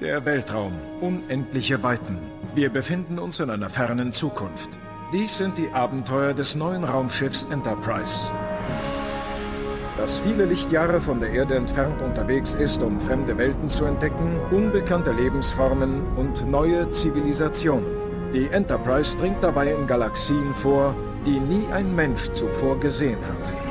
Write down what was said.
Der Weltraum, unendliche Weiten. Wir befinden uns in einer fernen Zukunft. Dies sind die Abenteuer des neuen Raumschiffs Enterprise. Das viele Lichtjahre von der Erde entfernt unterwegs ist, um fremde Welten zu entdecken, unbekannte Lebensformen und neue Zivilisationen. Die Enterprise dringt dabei in Galaxien vor, die nie ein Mensch zuvor gesehen hat.